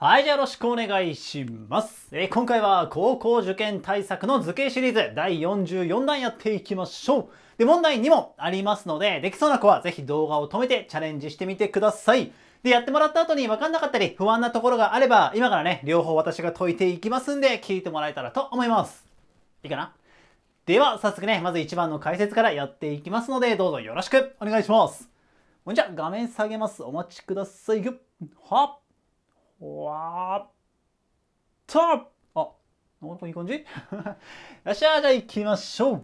はい、じゃあよろしくお願いします。えー今回は高校受験対策の図形シリーズ第44弾やっていきましょう。で、問題2問ありますので、できそうな子はぜひ動画を止めてチャレンジしてみてください。で、やってもらった後に分かんなかったり不安なところがあれば、今からね、両方私が解いていきますんで、聞いてもらえたらと思います。いいかな？では、早速ね、まず1番の解説からやっていきますので、どうぞよろしくお願いします。ほんじゃ、画面下げます。お待ちください。ぐっはっわーっとあ、なんかいい感じ？よっしゃ、じゃあ行きましょう。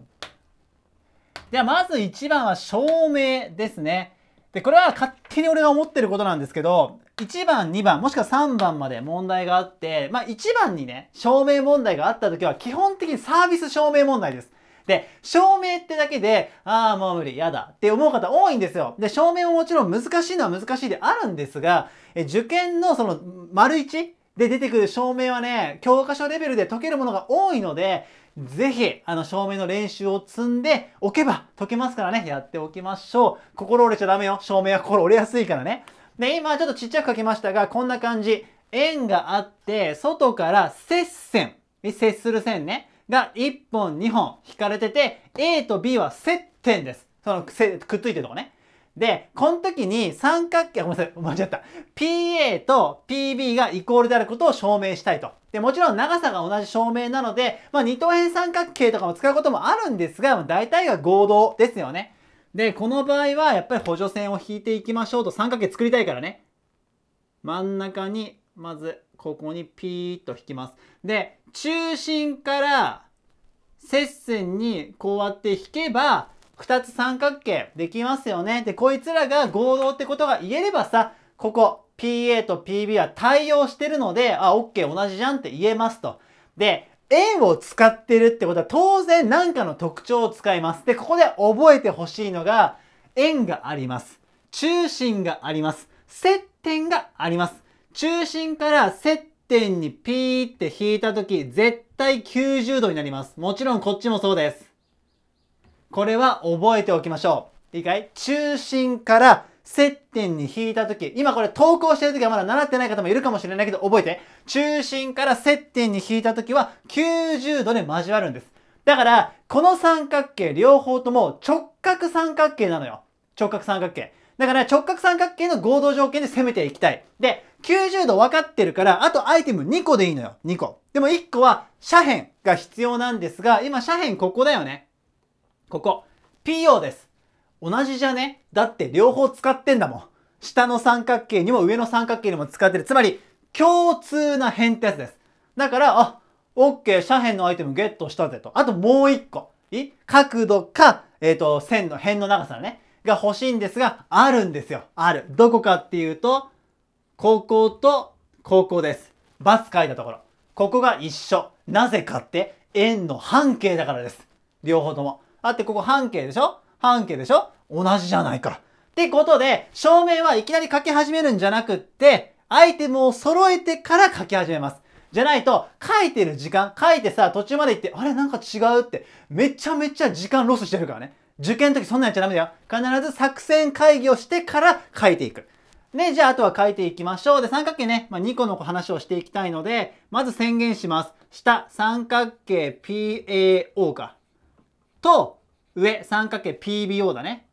では、まず1番は照明ですね。で、これは勝手に俺が思ってることなんですけど、1番、2番、もしくは3番まで問題があって、まあ1番にね、照明問題があった時は基本的にサービス照明問題です。で、照明ってだけで、ああ、もう無理、やだって思う方多いんですよ。で、照明ももちろん難しいのは難しいであるんですが、え受験のその、丸1で出てくる照明はね、教科書レベルで解けるものが多いので、ぜひ、あの、照明の練習を積んでおけば解けますからね、やっておきましょう。心折れちゃダメよ。照明は心折れやすいからね。で、今ちょっとちっちゃく書きましたが、こんな感じ。円があって、外から接線。接する線ね。が1本2本引かれてて、A と B は接点です。その、くっついてるとこね。で、この時に三角形、ごめんなさい、間違った。PA と PB がイコールであることを証明したいと。で、もちろん長さが同じ証明なので、まあ二等辺三角形とかも使うこともあるんですが、まあ大体が合同ですよね。で、この場合はやっぱり補助線を引いていきましょうと三角形作りたいからね。真ん中に、まず、ここにピーッと引きます。で、中心から接線にこうやって引けば、二つ三角形できますよね。で、こいつらが合同ってことが言えればさ、ここ PA と PB は対応してるので、あ、OK 同じじゃんって言えますと。で、円を使ってるってことは当然何かの特徴を使います。で、ここで覚えてほしいのが、円があります。中心があります。接点があります。中心から接点にピーって引いたとき、絶対90度になります。もちろんこっちもそうです。これは覚えておきましょう。いいかい？中心から接点に引いたとき、今これ投稿してるときはまだ習ってない方もいるかもしれないけど覚えて。中心から接点に引いたときは90度で交わるんです。だから、この三角形両方とも直角三角形なのよ。直角三角形。だから直角三角形の合同条件で攻めていきたい。で、90度分かってるから、あとアイテム2個でいいのよ。2個。でも1個は斜辺が必要なんですが、今斜辺ここだよね。ここ。PO です。同じじゃね？だって両方使ってんだもん。下の三角形にも上の三角形にも使ってる。つまり、共通な辺ってやつです。だから、あ、OK、斜辺のアイテムゲットしたぜと。あともう一個。い？角度か、えっ、と、線の辺の長さだね。が欲しいんですが、あるんですよ。ある。どこかっていうと、ここと、ここです。バツ書いたところ。ここが一緒。なぜかって、円の半径だからです。両方とも。あって、ここ半径でしょ？半径でしょ？同じじゃないから。ってことで、照明はいきなり書き始めるんじゃなくって、アイテムを揃えてから書き始めます。じゃないと、書いてる時間、書いてさ、途中まで行って、あれ？なんか違う？って、めちゃめちゃ時間ロスしてるからね。受験の時そんなんやっちゃダメだよ。必ず作戦会議をしてから書いていく。で、じゃああとは書いていきましょう。で、三角形ね、まあ、2個の話をしていきたいので、まず宣言します。下、三角形 PAO か。と、上、三角形 PBO だね。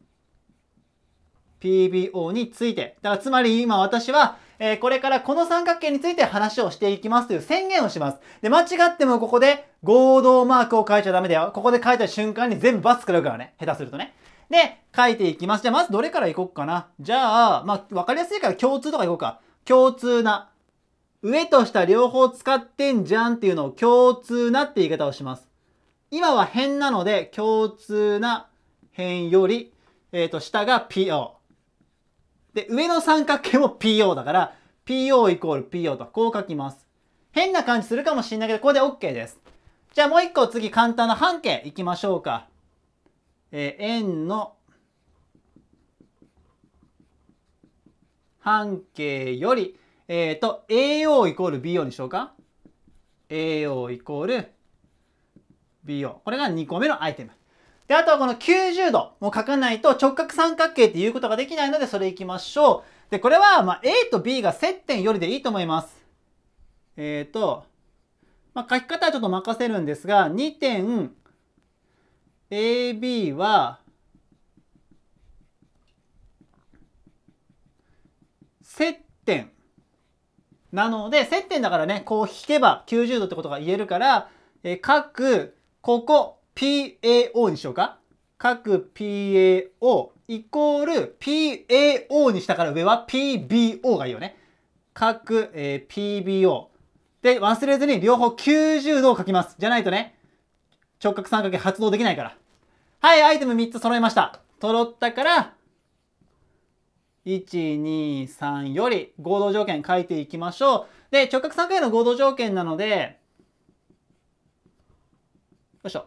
PBO について。だからつまり今私は、えーこれからこの三角形について話をしていきますという宣言をします。で、間違ってもここで合同マークを書いちゃダメだよ。ここで書いた瞬間に全部バツ食らうからね。下手するとね。で、書いていきます。じゃあまずどれからいこうかな。じゃあ、まあ、わかりやすいから共通とかいこうか。共通な。上と下両方使ってんじゃんっていうのを共通なって言い方をします。今は辺なので、共通な辺より、えっ、と、下が PO。で、上の三角形も PO だから、PO イコール PO と、こう書きます。変な感じするかもしれないけど、これで OK です。じゃあもう一個次簡単な半径いきましょうか。えー円の半径より、えっ、と、AO イコール BO にしようか。AO イコール BO。これが2個目のアイテム。で、あとはこの90度も書かないと直角三角形っていうことができないので、それいきましょう。で、これは、まあ、A と B が接点よりでいいと思います。えっ、ー、と、まあ、書き方はちょっと任せるんですが、2点 AB は、接点なので、接点だからね、こう引けば90度ってことが言えるから、え、各、ここ PAO にしようか。各 PAO イコール PAO にしたから上は PBO がいいよね。各、えー、PBO。で、忘れずに両方90度を書きます。じゃないとね、直角三角形発動できないから。はい、アイテム3つ揃いました。揃ったから、1、2、3より合同条件書いていきましょう。で、直角三角形の合同条件なので、よいしょ。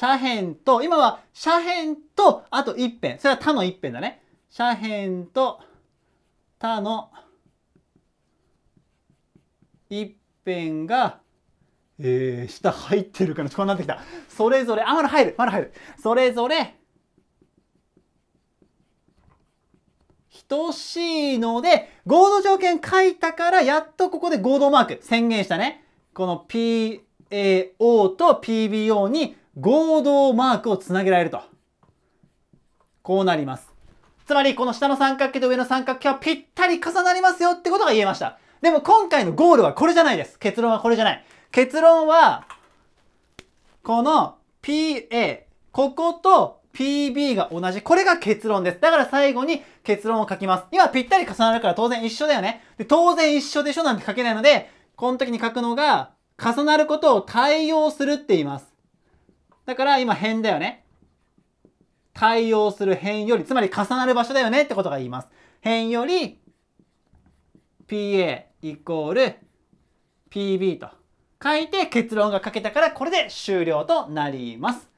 斜辺と、今は斜辺と、あと一辺。それは他の一辺だね。斜辺と他の一辺が、えー、下入ってるかなこうなってきた。それぞれ、あ、まだ入る、まだ入る。それぞれ、等しいので、合同条件書いたから、やっとここで合同マーク宣言したね。この PAO と PBO に合同マークをつなげられると。こうなります。つまり、この下の三角形と上の三角形はぴったり重なりますよってことが言えました。でも今回のゴールはこれじゃないです。結論はこれじゃない。結論は、この PA、ここと PB が同じ。これが結論です。だから最後に結論を書きます。今ぴったり重なるから当然一緒だよね。で当然一緒でしょなんて書けないので、この時に書くのが、重なることを対応するって言います。だから今辺だよね。対応する辺より、つまり重なる場所だよねってことが言います。辺より PA イコール PB と書いて結論が書けたからこれで終了となります。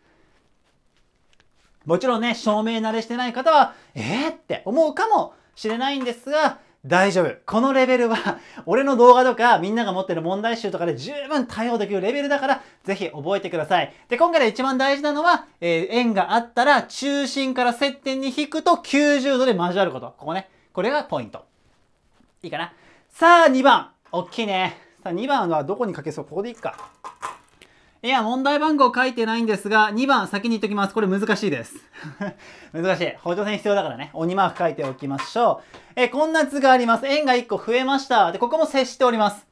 もちろんね、証明慣れしてない方は、えー？って思うかもしれないんですが、大丈夫。このレベルは、俺の動画とか、みんなが持ってる問題集とかで十分対応できるレベルだから、ぜひ覚えてください。で、今回で一番大事なのは、えー、円があったら、中心から接点に引くと90度で交わること。ここね。これがポイント。いいかな？さあ、2番。おっきいね。さあ、2番はどこに書けそう？ここでいくか。いや、問題番号書いてないんですが、2番先に言っときます。これ難しいです。難しい。補助線必要だからね。鬼マーク書いておきましょう。えこんな図があります。円が1個増えました。で、ここも接しております。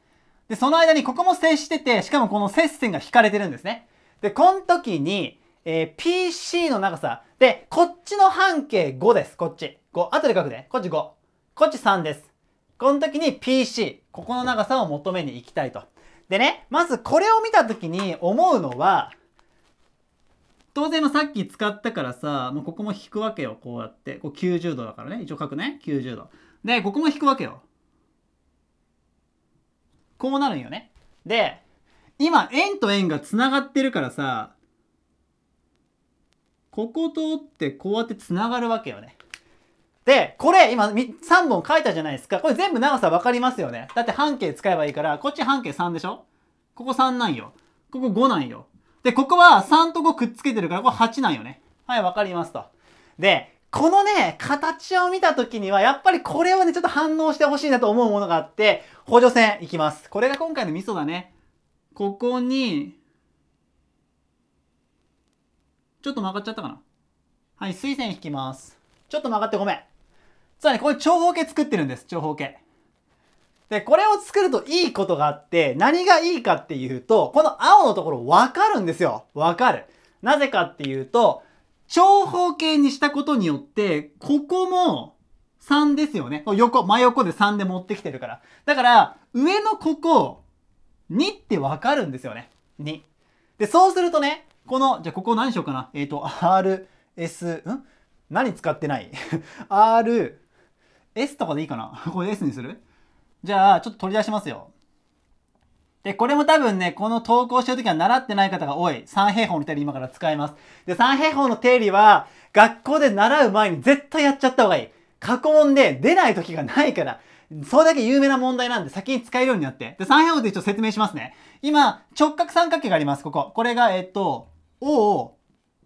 で、その間にここも接してて、しかもこの接線が引かれてるんですね。で、この時に、えー、PC の長さ。で、こっちの半径5です。こっち。5。後で書くね。こっち5。こっち3です。この時に PC。ここの長さを求めに行きたいと。でね、まずこれを見た時に思うのは、当然のさっき使ったからさ、もうここも引くわけよ。こうやって。こう90度だからね。一応書くね。90度。で、ここも引くわけよ。こうなるんよね。で、今、円と円が繋がってるからさ、ここ通ってこうやって繋がるわけよね。で、これ今3本書いたじゃないですか。これ全部長さ分かりますよね。だって半径使えばいいから、こっち半径3でしょ？ここ3なんよ。ここ5なんよ。で、ここは3と5くっつけてるから、ここ8なんよね。はい、分かりますと。で、このね、形を見た時には、やっぱりこれをね、ちょっと反応してほしいなと思うものがあって、補助線いきます。これが今回のミソだね。ここに、ちょっと曲がっちゃったかな。はい、水線引きます。ちょっと曲がってごめん。つまりこれ長方形作ってるんです、長方形。で、これを作るといいことがあって、何がいいかっていうと、この青のところわかるんですよ。わかる。なぜかっていうと、長方形にしたことによって、ここも3ですよね。横、真横で3で持ってきてるから。だから、上のここ、2ってわかるんですよね。2。で、そうするとね、この、じゃあここ何しようかな。えっ、ー、と、R、S、ん？何使ってない ?R、S とかでいいかな？これ S にする？じゃあ、ちょっと取り出しますよ。で、これも多分ね、この投稿してるときは習ってない方が多い。三平方の定理今から使います。で、三平方の定理は、学校で習う前に絶対やっちゃった方がいい。過去問で出ない時がないから。それだけ有名な問題なんで先に使えるようになって。で、三平方で一応説明しますね。今、直角三角形があります、ここ。これが、えっと、O、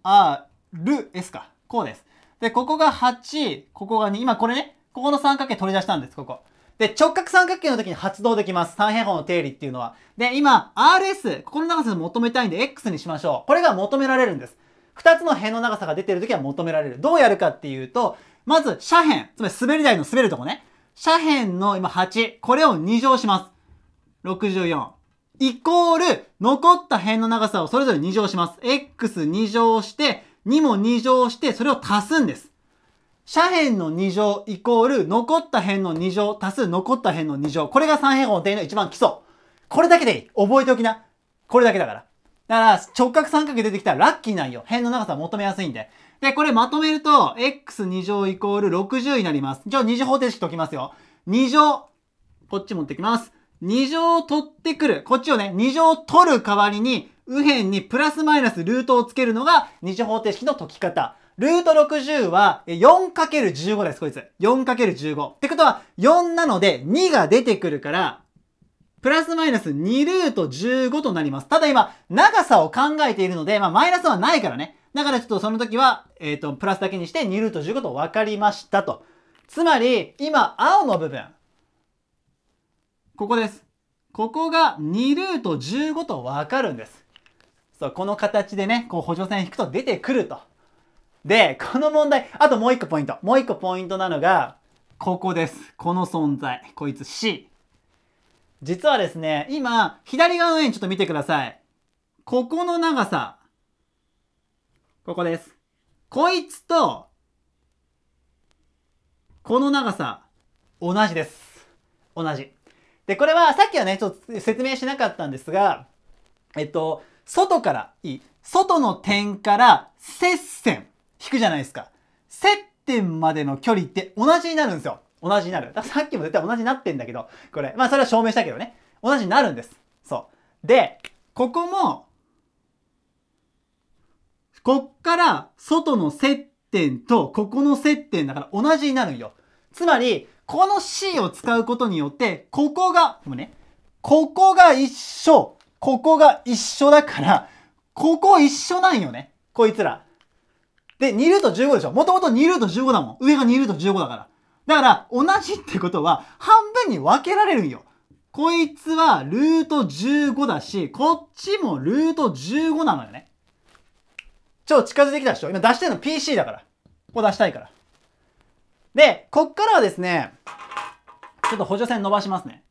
R、S か。こうです。で、ここが8、ここが2。今これね、ここの三角形取り出したんです、ここ。で、直角三角形の時に発動できます。三平方の定理っていうのは。で、今、RS、ここの長さを求めたいんで X にしましょう。これが求められるんです。二つの辺の長さが出てる時は求められる。どうやるかっていうと、まず斜辺、つまり滑り台の滑るとこね。斜辺の今8、これを2乗します。64。イコール、残った辺の長さをそれぞれ2乗します。x2 乗して、2も2乗して、それを足すんです。斜辺の2乗イコール、残った辺の2乗足す残った辺の2乗。これが三平方の定理の一番基礎。これだけでいい。覚えておきな。これだけだから。だから、直角三角出てきたらラッキーなんよ。辺の長さ求めやすいんで。で、これまとめると、x2 乗イコール60になります。じゃあ二乗方程式解きますよ。2乗。こっち持ってきます。2乗を取ってくる。こっちをね、2乗取る代わりに、右辺にプラスマイナスルートをつけるのが二乗方程式の解き方。ルート60は 4×15 です、こいつ。4×15。ってことは、4なので2が出てくるから、プラスマイナス2ルート15となります。ただ今、長さを考えているので、まあ、マイナスはないからね。だからちょっとその時は、えっ、ー、と、プラスだけにして2ルート15と分かりましたと。つまり、今、青の部分。ここです。ここが2ルート15と分かるんです。そう、この形でね、こう補助線引くと出てくると。で、この問題、あともう一個ポイント。もう一個ポイントなのが、ここです。この存在。こいつ C。実はですね、今、左側の円ちょっと見てください。ここの長さ。ここです。こいつと、この長さ、同じです。同じ。で、これはさっきはね、ちょっと説明しなかったんですが、えっと、外からいい。外の点から接線引くじゃないですか。接点までの距離って同じになるんですよ。同じになる。ださっきも絶対同じになってんだけど、これ。まあそれは証明したけどね。同じになるんです。そう。で、ここも、こっから外の接点とここの接点だから同じになるんよ。つまり、この C を使うことによって、ここが、もうね、ここが一緒、ここが一緒だから、ここ一緒なんよね。こいつら。で、2ルート15でしょもともと2ルート15だもん。上が2ルート15だから。だから、同じってことは、半分に分けられるんよ。こいつはルート15だし、こっちもルート15なのよね。超近づいてきたでしょ今出してるの PC だから。ここ出したいから。で、こっからはですね、ちょっと補助線伸ばしますね。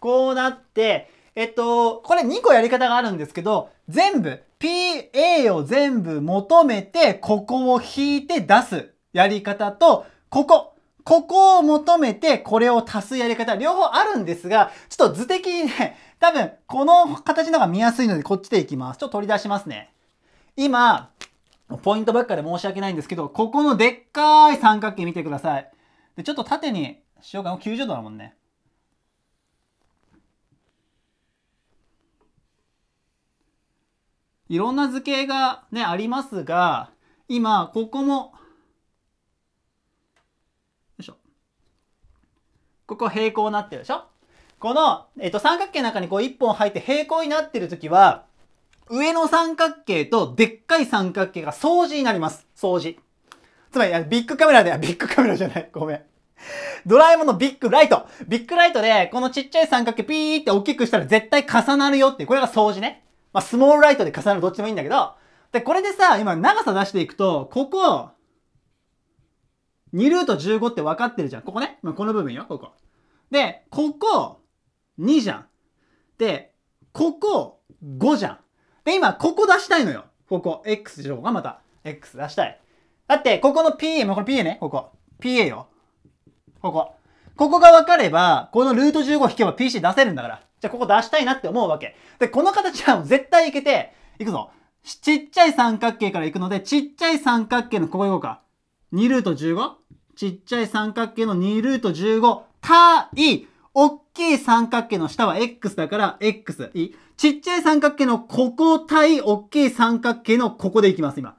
こうなって、えっと、これ2個やり方があるんですけど、全部、PA を全部求めて、ここを引いて出すやり方と、ここ、ここを求めて、これを足すやり方、両方あるんですが、ちょっと図的にね、多分、この形の方が見やすいので、こっちでいきます。ちょっと取り出しますね。今、ポイントばっかで申し訳ないんですけど、ここのでっかい三角形見てください。で、ちょっと縦にしようかな。90度だもんね。いろんな図形がね、ありますが、今、ここも、よいしょ。ここ平行になってるでしょ？この、えっと、三角形の中にこう一本入って平行になってるときは、上の三角形とでっかい三角形が相似になります。相似。つまり、ビッグカメラではビッグカメラじゃない。ごめん。ドラえもんのビッグライト。ビッグライトで、このちっちゃい三角形ピーって大きくしたら絶対重なるよっていう。これが相似ね。まあ、スモールライトで重なるどっちもいいんだけど、で、これでさ、今長さ出していくと、ここ、2ルート15って分かってるじゃん。ここね。まあ、この部分よ、ここ。で、ここ、2じゃん。で、ここ、5じゃん。で、今、ここ出したいのよ。ここ、X でしょうかまた。X 出したい。だって、ここの PA、もうこれ PA ね。ここ。PA よ。ここ。ここが分かれば、このルート15引けば PC 出せるんだから。じゃあここ出したいなって思うわけ。で、この形は絶対いけて、いくぞ。ちっちゃい三角形から行くので、ちっちゃい三角形のここ行こうか。2ルート 15? ちっちゃい三角形の2ルート15対、大きい三角形の下は X だから X。いいちっちゃい三角形のここ対大きい三角形のここで行きます、今。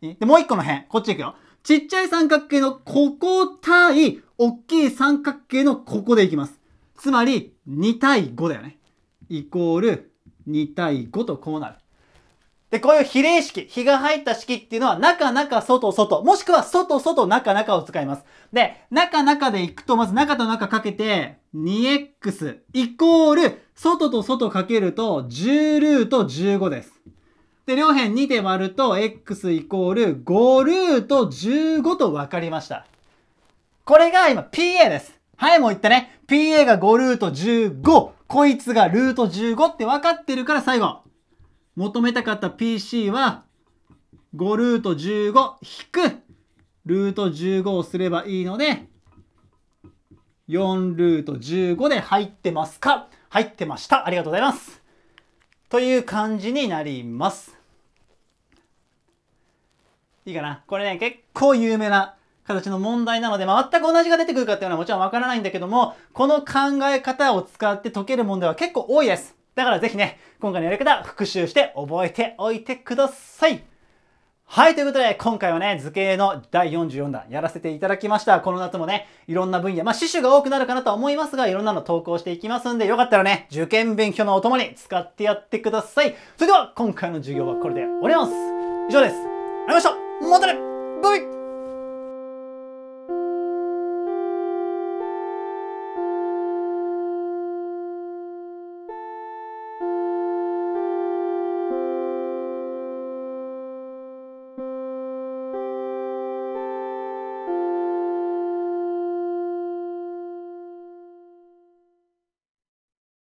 で、もう一個の辺。こっち行くよ。ちっちゃい三角形のここ対大きい三角形のここで行きます。つまり、2対5だよね。イコール2対5とこうなる。で、こういう比例式、比が入った式っていうのは、中中外外、もしくは外外中中を使います。で、中中でいくと、まず中と中かけて、2x イコール、外と外かけると、10ルート15です。で、両辺2で割ると、x イコール5ルート15と分かりました。これが今 PA です。はい、もう言ったね。PA が5ルート15。こいつがルート15って分かってるから最後。求めたかった PC は5ルート15引くルート15をすればいいので4ルート15で入ってますか入ってました。ありがとうございます。という感じになります。いいかなこれね、結構有名な形の問題なので、まあ、全く同じが出てくるかっていうのはもちろんわからないんだけども、この考え方を使って解ける問題は結構多いです。だからぜひね、今回のやり方復習して覚えておいてください。はい、ということで、今回はね、図形の第44弾やらせていただきました。この夏もね、いろんな分野、まあ、刺繍が多くなるかなとは思いますが、いろんなの投稿していきますんで、よかったらね、受験勉強のお供に使ってやってください。それでは、今回の授業はこれで終わります。以上です。ありがとうございました。またねバイ